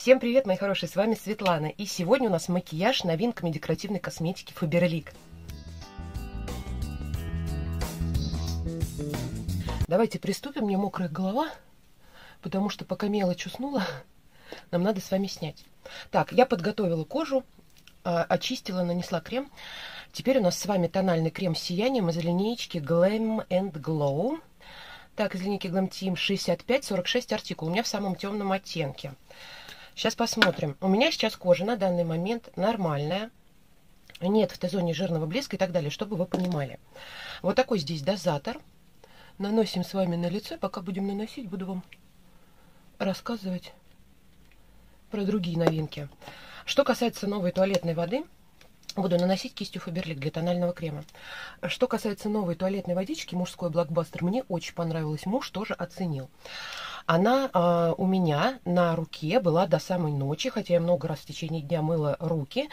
Всем привет, мои хорошие, с вами Светлана. И сегодня у нас макияж новинками декоративной косметики Faberlic. Давайте приступим, мне мокрая голова, потому что пока мелочь уснула, нам надо с вами снять. Так, я подготовила кожу, а, очистила, нанесла крем. Теперь у нас с вами тональный крем с сиянием из линейки Glam and Glow. Так, из линейки Glam Team 65-46 артикул. У меня в самом темном оттенке. Сейчас посмотрим. У меня сейчас кожа на данный момент нормальная. Нет в Т-зоне жирного блеска и так далее, чтобы вы понимали. Вот такой здесь дозатор. Наносим с вами на лицо. Пока будем наносить, буду вам рассказывать про другие новинки. Что касается новой туалетной воды, буду наносить кистью Фаберлик для тонального крема. Что касается новой туалетной водички, мужской блокбастер, мне очень понравилось. Муж тоже оценил. Она э, у меня на руке была до самой ночи, хотя я много раз в течение дня мыла руки,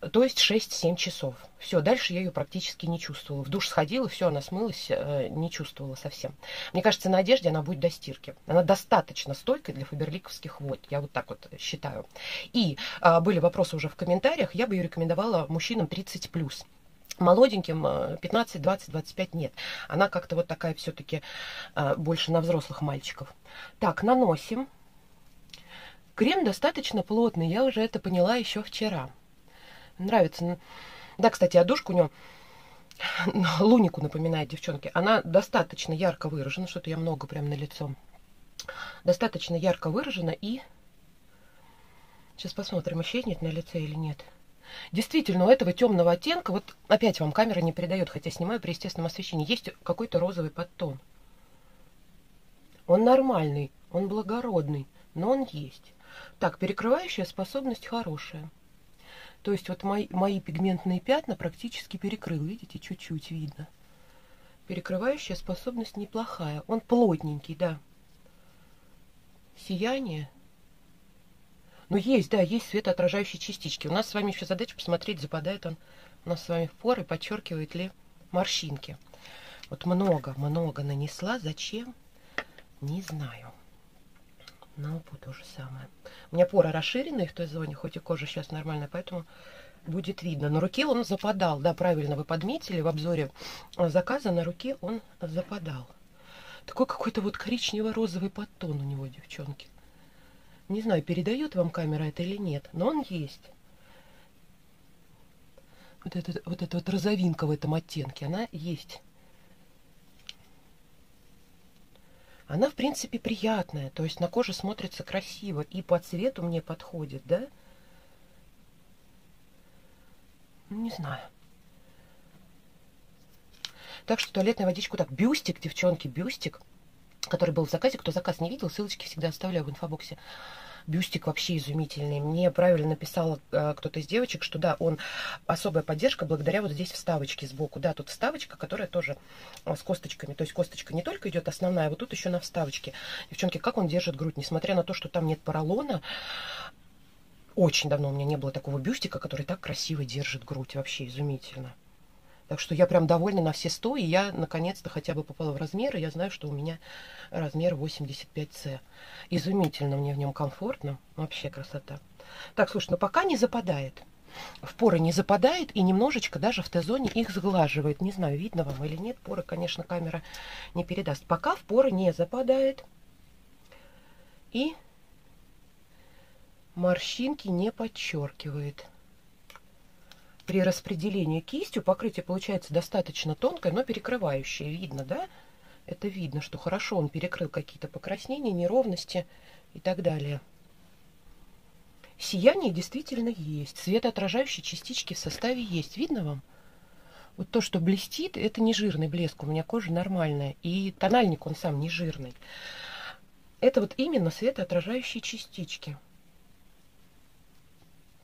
то есть 6-7 часов. Все, дальше я ее практически не чувствовала. В душ сходила, все, она смылась, э, не чувствовала совсем. Мне кажется, на одежде она будет до стирки. Она достаточно стойкая для фаберликовских вод. Я вот так вот считаю. И э, были вопросы уже в комментариях. Я бы ее рекомендовала мужчинам 30+ молоденьким 15, 20, 25 нет. Она как-то вот такая все-таки э, больше на взрослых мальчиков. Так, наносим. Крем достаточно плотный, я уже это поняла еще вчера. Нравится. Да, кстати, одушка у него лунику напоминает, девчонки. Она достаточно ярко выражена, что-то я много прям на лицо. Достаточно ярко выражена и... Сейчас посмотрим, исчезнет на лице или нет. Действительно, у этого темного оттенка, вот опять вам камера не передает, хотя снимаю при естественном освещении, есть какой-то розовый подтон. Он нормальный, он благородный, но он есть. Так, перекрывающая способность хорошая. То есть вот мои, мои пигментные пятна практически перекрыл, видите, чуть-чуть видно. Перекрывающая способность неплохая. Он плотненький, да. Сияние ну, есть, да, есть светоотражающие частички. У нас с вами еще задача посмотреть, западает он у нас с вами в поры, подчеркивает ли морщинки. Вот много, много нанесла. Зачем? Не знаю. На лбу то же самое. У меня поры расширенные в той зоне, хоть и кожа сейчас нормальная, поэтому будет видно. На руке он западал. Да, правильно вы подметили в обзоре заказа. На руке он западал. Такой какой-то вот коричнево-розовый подтон у него, девчонки. Не знаю, передает вам камера это или нет, но он есть. Вот эта вот, эта вот розовинка в этом оттенке, она есть. Она, в принципе, приятная, то есть на коже смотрится красиво и по цвету мне подходит, да? Ну, не знаю. Так что туалетная водичку так. Бюстик, девчонки, бюстик который был в заказе. Кто заказ не видел, ссылочки всегда оставляю в инфобоксе. Бюстик вообще изумительный. Мне правильно написал э, кто-то из девочек, что да, он особая поддержка благодаря вот здесь вставочке сбоку. Да, тут вставочка, которая тоже э, с косточками. То есть косточка не только идет основная, вот тут еще на вставочке. Девчонки, как он держит грудь, несмотря на то, что там нет поролона, очень давно у меня не было такого бюстика, который так красиво держит грудь. Вообще изумительно. Так что я прям довольна на все 100, и я наконец-то хотя бы попала в размер, и я знаю, что у меня размер 85С. Изумительно мне в нем комфортно, вообще красота. Так, слушай, но пока не западает. В поры не западает и немножечко даже в Т-зоне их сглаживает. Не знаю, видно вам или нет, поры, конечно, камера не передаст. Пока в поры не западает. И морщинки не подчеркивает при распределении кистью покрытие получается достаточно тонкое, но перекрывающее. Видно, да? Это видно, что хорошо он перекрыл какие-то покраснения, неровности и так далее. Сияние действительно есть. Светоотражающие частички в составе есть. Видно вам? Вот то, что блестит, это не жирный блеск. У меня кожа нормальная. И тональник он сам не жирный. Это вот именно светоотражающие частички.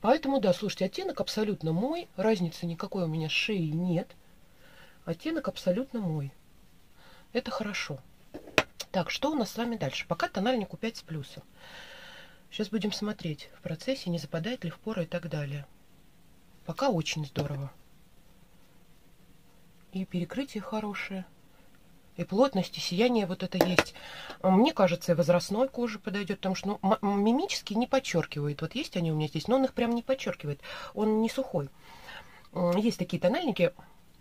Поэтому, да, слушайте, оттенок абсолютно мой. Разницы никакой у меня с шеей нет. Оттенок абсолютно мой. Это хорошо. Так, что у нас с вами дальше? Пока тональнику 5 с плюсом. Сейчас будем смотреть в процессе, не западает ли в поры и так далее. Пока очень здорово. И перекрытие хорошее. И плотность, и сияние вот это есть. Мне кажется, и возрастной коже подойдет, потому что ну, мимически не подчеркивает. Вот есть они у меня здесь, но он их прям не подчеркивает. Он не сухой. Есть такие тональники.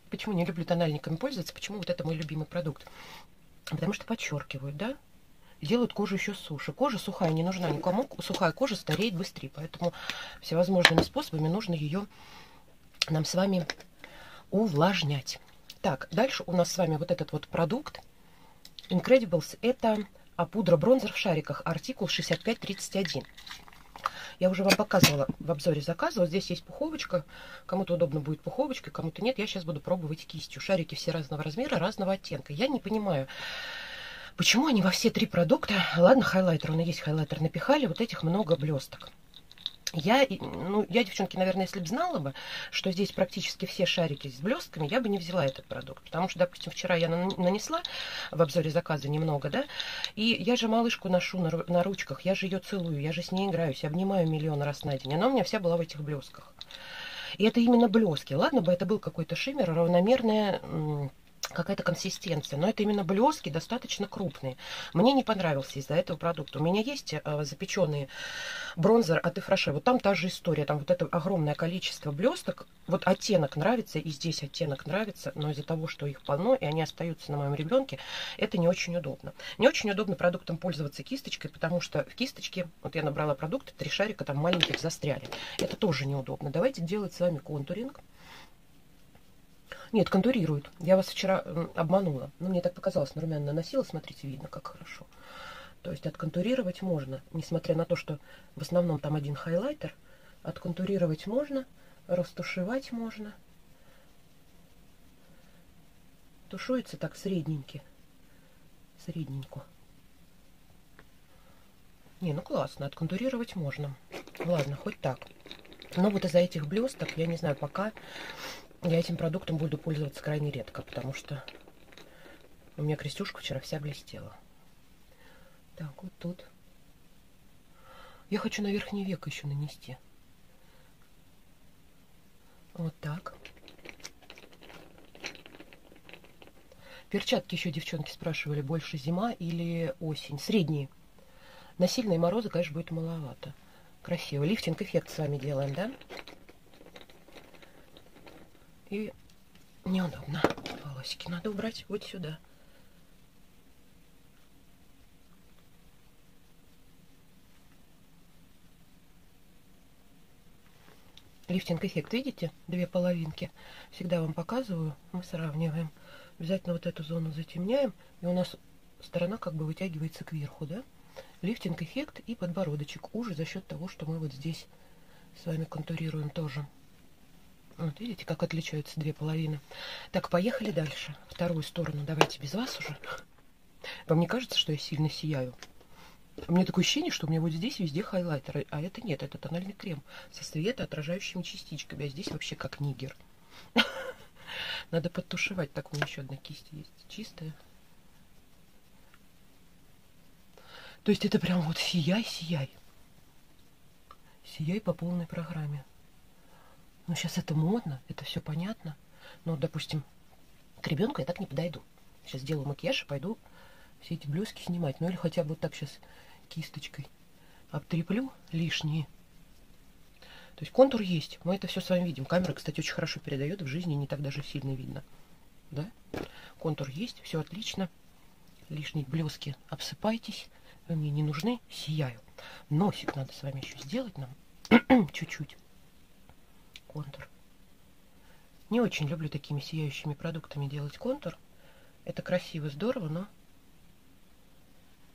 Почему не люблю тональниками пользоваться? Почему вот это мой любимый продукт? Потому что подчеркивают, да? делают кожу еще суше. Кожа сухая не нужна никому, сухая кожа стареет быстрее, поэтому всевозможными способами нужно ее нам с вами увлажнять. Так, дальше у нас с вами вот этот вот продукт Incredibles. Это а пудра бронзер в шариках, артикул 6531. Я уже вам показывала в обзоре заказа. Вот здесь есть пуховочка. Кому-то удобно будет пуховочкой, кому-то нет. Я сейчас буду пробовать кистью. Шарики все разного размера, разного оттенка. Я не понимаю, почему они во все три продукта... Ладно, хайлайтер, у меня есть хайлайтер, напихали вот этих много блесток. Я, ну, я, девчонки, наверное, если бы знала бы, что здесь практически все шарики с блестками, я бы не взяла этот продукт. Потому что, допустим, вчера я нанесла в обзоре заказа немного, да, и я же малышку ношу на, на ручках, я же ее целую, я же с ней играюсь, обнимаю миллион раз на день. Она у меня вся была в этих блесках. И это именно блески. Ладно бы это был какой-то шиммер, равномерная какая-то консистенция, но это именно блески достаточно крупные. Мне не понравился из-за этого продукта. У меня есть э, запеченные бронзер от Ифраше. Вот там та же история, там вот это огромное количество блесток. Вот оттенок нравится, и здесь оттенок нравится, но из-за того, что их полно, и они остаются на моем ребенке, это не очень удобно. Не очень удобно продуктом пользоваться кисточкой, потому что в кисточке, вот я набрала продукты, три шарика там маленьких застряли. Это тоже неудобно. Давайте делать с вами контуринг. Нет, контурирует. Я вас вчера обманула. Ну, мне так показалось, на румяна наносила. Смотрите, видно, как хорошо. То есть отконтурировать можно, несмотря на то, что в основном там один хайлайтер. Отконтурировать можно, растушевать можно. Тушуется так средненько. Средненько. Не, ну классно, отконтурировать можно. Ладно, хоть так. Но вот из-за этих блесток, я не знаю, пока я этим продуктом буду пользоваться крайне редко, потому что у меня крестюшка вчера вся блестела. Так, вот тут. Я хочу на верхний век еще нанести. Вот так. Перчатки еще девчонки спрашивали, больше зима или осень. Средние. На сильные морозы, конечно, будет маловато. Красиво. Лифтинг-эффект с вами делаем, да? И неудобно. Волосики надо убрать вот сюда. Лифтинг-эффект, видите? Две половинки. Всегда вам показываю. Мы сравниваем. Обязательно вот эту зону затемняем. И у нас сторона как бы вытягивается кверху, да? Лифтинг-эффект и подбородочек уже за счет того, что мы вот здесь с вами контурируем тоже. Вот видите, как отличаются две половины. Так, поехали дальше. Вторую сторону давайте без вас уже. Вам не кажется, что я сильно сияю? У меня такое ощущение, что у меня вот здесь везде хайлайтер, а это нет, это тональный крем со светоотражающими частичками, а здесь вообще как нигер. Надо подтушевать. Так, у меня еще одна кисть есть, чистая. То есть это прям вот сияй, сияй. Сияй по полной программе. Ну, сейчас это модно, это все понятно. Но, допустим, к ребенку я так не подойду. Сейчас сделаю макияж и пойду все эти блески снимать. Ну, или хотя бы вот так сейчас кисточкой обтреплю лишние. То есть контур есть. Мы это все с вами видим. Камера, кстати, очень хорошо передает. В жизни не так даже сильно видно. Да? Контур есть, все отлично. Лишние блески обсыпайтесь. Вы мне не нужны. Сияю. Носик надо с вами еще сделать нам. Чуть-чуть контур. Не очень люблю такими сияющими продуктами делать контур. Это красиво, здорово, но,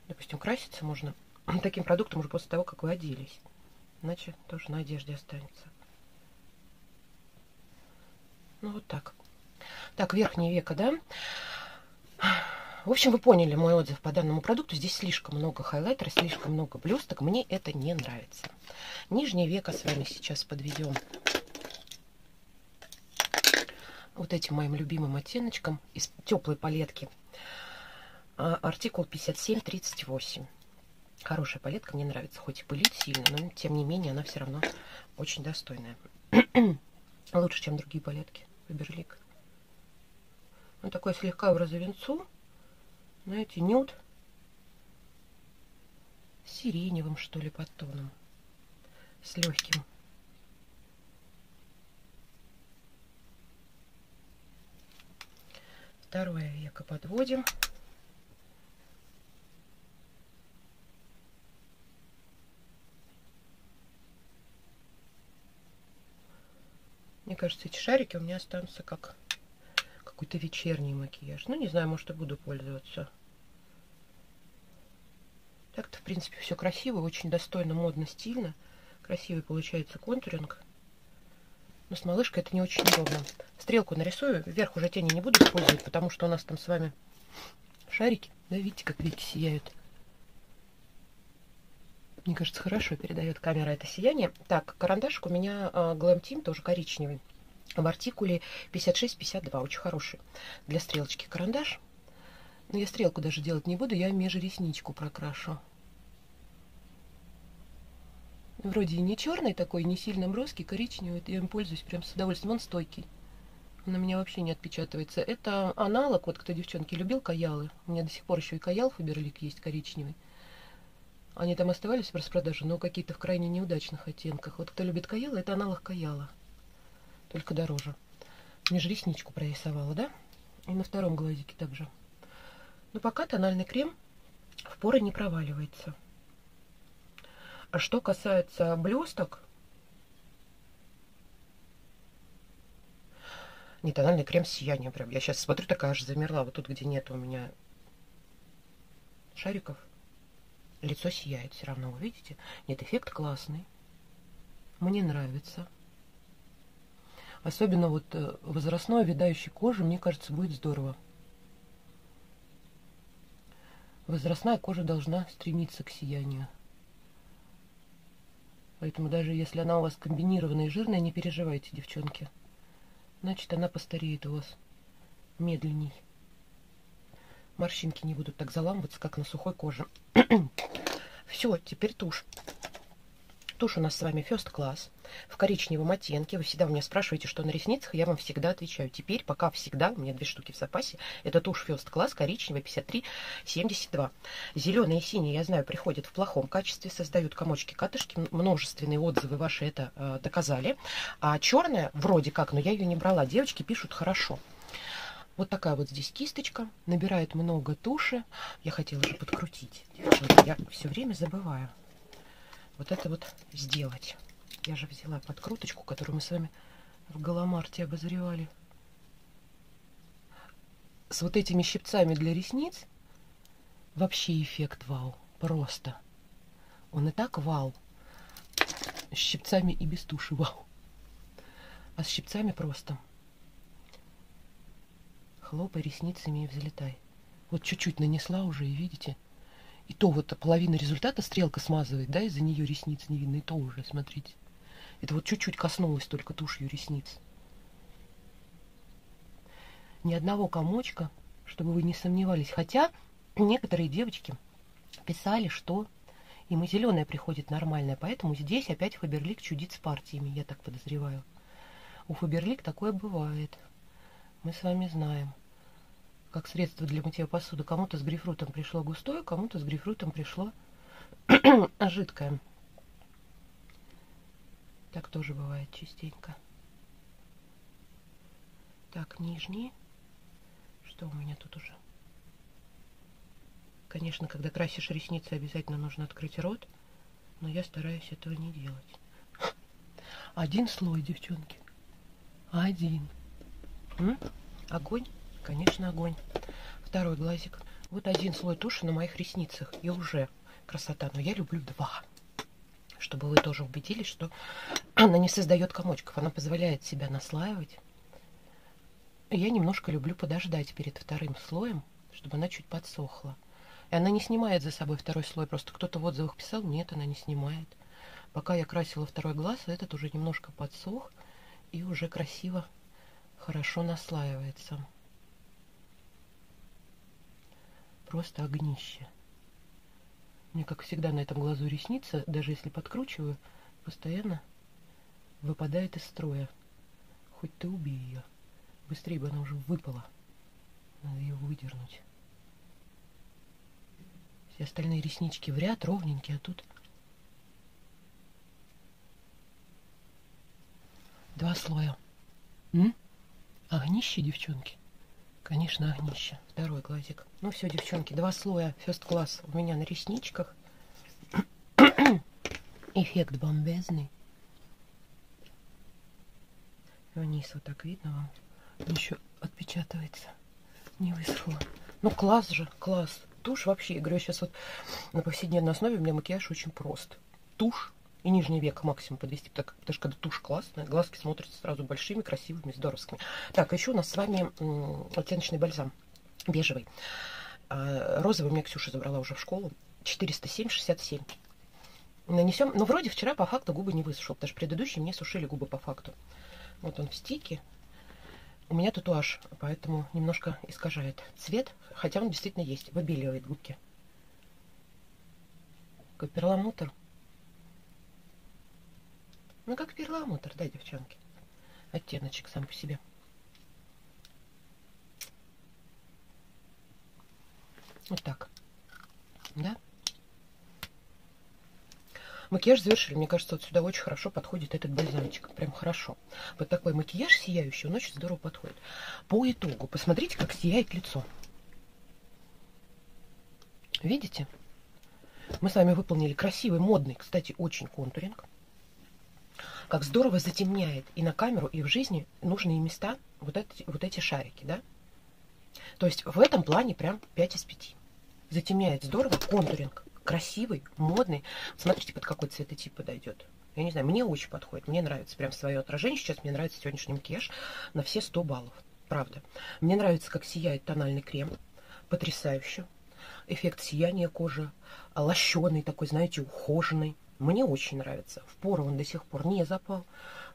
допустим, краситься можно таким продуктом уже после того, как вы оделись. Иначе тоже на одежде останется. Ну, вот так. Так, верхнее веко, да? В общем, вы поняли мой отзыв по данному продукту. Здесь слишком много хайлайтера, слишком много блесток. Мне это не нравится. Нижнее веко с вами сейчас подведем вот этим моим любимым оттеночком из теплой палетки. А, артикул 5738. Хорошая палетка, мне нравится, хоть и пылит сильно, но тем не менее она все равно очень достойная. Лучше, чем другие палетки Фаберлик. Он такой слегка в розовинцу, знаете, нюд сиреневым, что ли, подтоном, с легким. Второе веко подводим. Мне кажется, эти шарики у меня останутся как какой-то вечерний макияж. Ну, не знаю, может, и буду пользоваться. Так-то, в принципе, все красиво, очень достойно, модно, стильно. Красивый получается контуринг. Но с малышкой это не очень удобно. Стрелку нарисую, вверх уже тени не буду использовать, потому что у нас там с вами шарики. Да, видите, как веки сияют. Мне кажется, хорошо передает камера это сияние. Так, карандашик у меня э, Glam Team, тоже коричневый. В артикуле 56-52, очень хороший для стрелочки карандаш. Но я стрелку даже делать не буду, я межресничку прокрашу. Вроде и не черный такой, не сильно броский, коричневый. Я им пользуюсь прям с удовольствием. Он стойкий. Он на меня вообще не отпечатывается. Это аналог, вот кто, девчонки, любил каялы. У меня до сих пор еще и каял Фаберлик есть коричневый. Они там оставались в распродаже, но какие-то в крайне неудачных оттенках. Вот кто любит каялы, это аналог каяла только дороже. Межресничку прорисовала, да? И на втором глазике также. Но пока тональный крем в поры не проваливается. А что касается блесток, не тональный крем с прям. Я сейчас смотрю, такая аж замерла. Вот тут, где нет у меня шариков, лицо сияет все равно, вы видите? Нет, эффект классный. Мне нравится. Особенно вот э, возрастной, видающей кожи, мне кажется, будет здорово. Возрастная кожа должна стремиться к сиянию. Поэтому даже если она у вас комбинированная и жирная, не переживайте, девчонки. Значит, она постареет у вас медленней. Морщинки не будут так заламываться, как на сухой коже. Все, теперь тушь. Тушь у нас с вами First Class в коричневом оттенке. Вы всегда у меня спрашиваете, что на ресницах, я вам всегда отвечаю. Теперь, пока всегда, у меня две штуки в запасе, это тушь First Class коричневый 53-72. Зеленый и синий, я знаю, приходят в плохом качестве, создают комочки-катышки. Множественные отзывы ваши это э, доказали. А черная, вроде как, но я ее не брала. Девочки пишут хорошо. Вот такая вот здесь кисточка. Набирает много туши. Я хотела же подкрутить. Я все время забываю вот это вот сделать. Я же взяла подкруточку, которую мы с вами в Галамарте обозревали. С вот этими щипцами для ресниц вообще эффект вау. Просто. Он и так вау. С щипцами и без туши вау. А с щипцами просто. Хлопай ресницами и взлетай. Вот чуть-чуть нанесла уже, и видите, и то вот половина результата стрелка смазывает, да, из-за нее ресниц не видно. И то уже, смотрите. Это вот чуть-чуть коснулось только тушью ресниц. Ни одного комочка, чтобы вы не сомневались. Хотя некоторые девочки писали, что им и зеленая приходит нормальная. Поэтому здесь опять Фаберлик чудит с партиями, я так подозреваю. У Фаберлик такое бывает. Мы с вами знаем как средство для мытья посуды. Кому-то с грейпфрутом пришло густое, кому-то с грейпфрутом пришло жидкое. Так тоже бывает частенько. Так, нижний. Что у меня тут уже? Конечно, когда красишь ресницы, обязательно нужно открыть рот, но я стараюсь этого не делать. Один слой, девчонки. Один. М? Огонь? конечно, огонь. Второй глазик. Вот один слой туши на моих ресницах. И уже красота. Но я люблю два. Чтобы вы тоже убедились, что она не создает комочков. Она позволяет себя наслаивать. Я немножко люблю подождать перед вторым слоем, чтобы она чуть подсохла. И она не снимает за собой второй слой. Просто кто-то в отзывах писал, нет, она не снимает. Пока я красила второй глаз, этот уже немножко подсох и уже красиво, хорошо наслаивается. Просто огнище. Мне, как всегда, на этом глазу ресница, даже если подкручиваю, постоянно выпадает из строя. Хоть ты убей ее. Быстрее бы она уже выпала. Надо ее выдернуть. Все остальные реснички в ряд, ровненькие, а тут... Два слоя. М? Огнище, девчонки. Конечно, огнище. Второй глазик. Ну все, девчонки, два слоя first класс у меня на ресничках. Эффект бомбезный. Вниз вот так видно вам. Еще отпечатывается. Не высохло. Ну класс же, класс. Тушь вообще, я говорю, сейчас вот на повседневной основе у меня макияж очень прост. Тушь и нижний век максимум подвести, так, потому что когда тушь классная, глазки смотрятся сразу большими, красивыми, здоровскими. Так, еще у нас с вами оттеночный бальзам бежевый. А, розовый меня Ксюша забрала уже в школу. 407-67. Нанесем, но вроде вчера по факту губы не высушил, потому что предыдущие мне сушили губы по факту. Вот он в стике. У меня татуаж, поэтому немножко искажает цвет, хотя он действительно есть, выбеливает губки. Перламутр. Ну, как перламутр, да, девчонки? Оттеночек сам по себе. Вот так. Да? Макияж завершили. Мне кажется, вот сюда очень хорошо подходит этот бальзамчик. Прям хорошо. Вот такой макияж сияющий, он очень здорово подходит. По итогу, посмотрите, как сияет лицо. Видите? Мы с вами выполнили красивый, модный, кстати, очень контуринг. Как здорово затемняет и на камеру, и в жизни нужные места вот эти, вот эти шарики, да? То есть в этом плане прям 5 из 5. Затемняет здорово контуринг красивый, модный. Смотрите, под какой цветотип подойдет. Я не знаю, мне очень подходит. Мне нравится прям свое отражение. Сейчас мне нравится сегодняшний макияж на все 100 баллов. Правда. Мне нравится, как сияет тональный крем. Потрясающе. Эффект сияния кожи. Лощеный такой, знаете, ухоженный. Мне очень нравится. В пору он до сих пор не запал.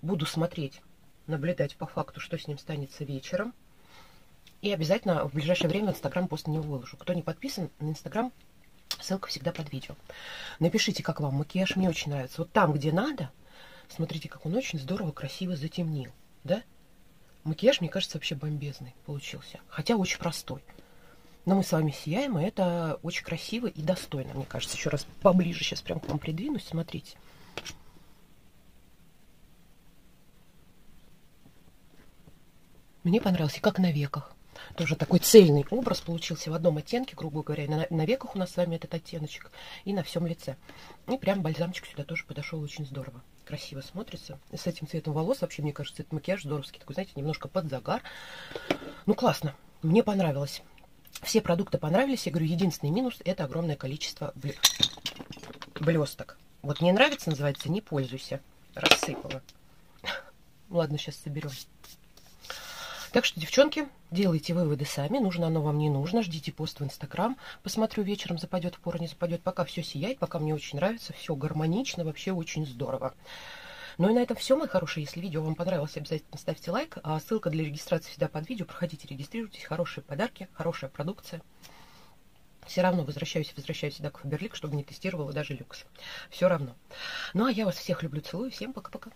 Буду смотреть, наблюдать по факту, что с ним станется вечером. И обязательно в ближайшее время Инстаграм пост не выложу. Кто не подписан на Инстаграм, Ссылка всегда под видео. Напишите, как вам макияж. Мне очень нравится. Вот там, где надо, смотрите, как он очень здорово, красиво затемнил. Да? Макияж, мне кажется, вообще бомбезный получился. Хотя очень простой. Но мы с вами сияем, и это очень красиво и достойно, мне кажется. Еще раз поближе сейчас прям к вам придвинусь. Смотрите. Мне понравился, как на веках. Тоже такой цельный образ получился в одном оттенке, грубо говоря. На, на веках у нас с вами этот оттеночек и на всем лице. И прям бальзамчик сюда тоже подошел очень здорово. Красиво смотрится. И с этим цветом волос вообще, мне кажется, этот макияж здоровский. Такой, знаете, немножко под загар. Ну, классно. Мне понравилось. Все продукты понравились. Я говорю, единственный минус – это огромное количество блесток. Вот не нравится, называется, не пользуйся. Рассыпала. Ладно, сейчас соберем. Так что, девчонки, делайте выводы сами. Нужно оно вам не нужно. Ждите пост в Инстаграм. Посмотрю вечером, западет в не западет. Пока все сияет, пока мне очень нравится, все гармонично, вообще очень здорово. Ну и на этом все, мои хорошие. Если видео вам понравилось, обязательно ставьте лайк. А ссылка для регистрации всегда под видео. Проходите, регистрируйтесь. Хорошие подарки, хорошая продукция. Все равно возвращаюсь, возвращаюсь сюда к Фаберлик, чтобы не тестировала даже люкс. Все равно. Ну а я вас всех люблю, целую. Всем пока-пока.